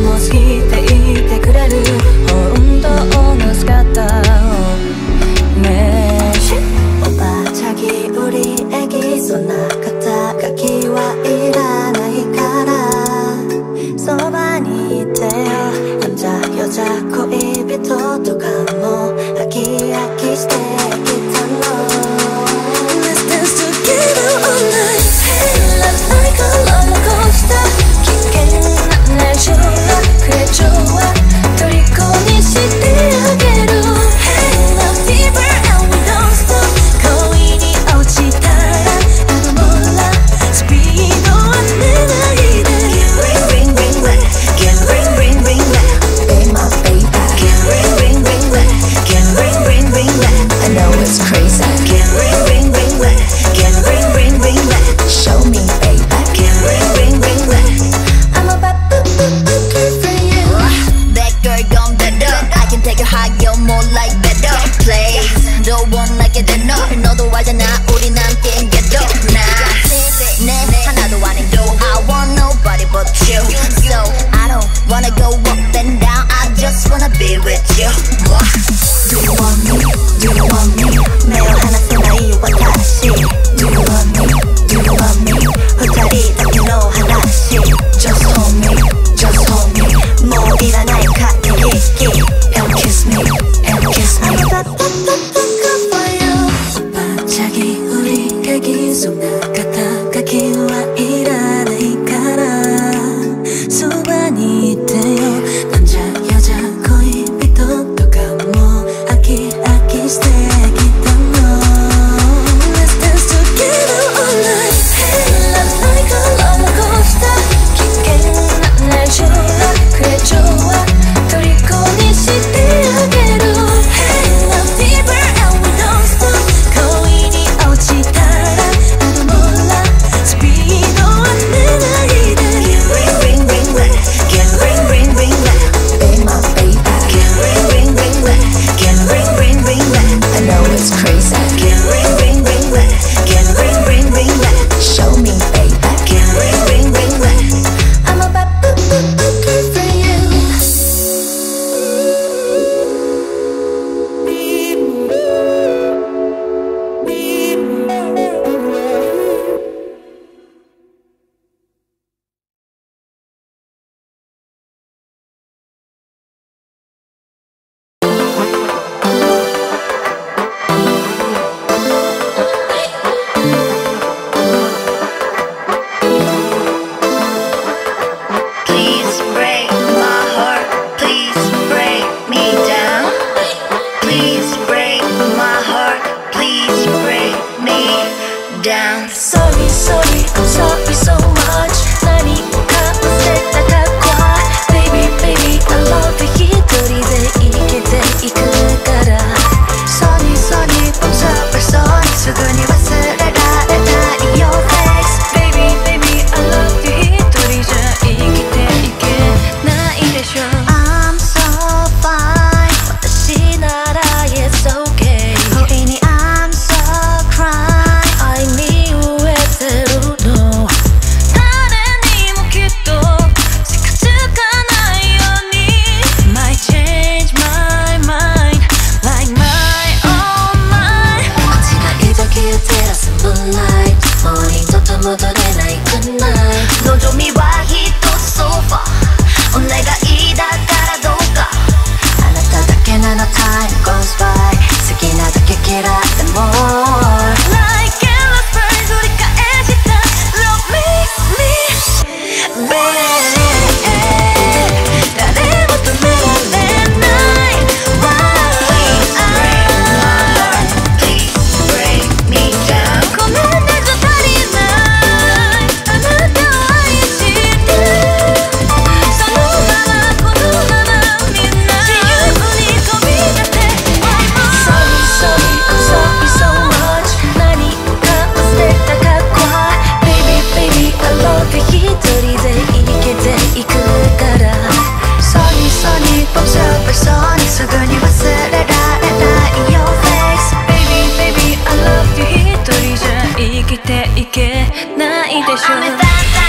mosquito. emotion.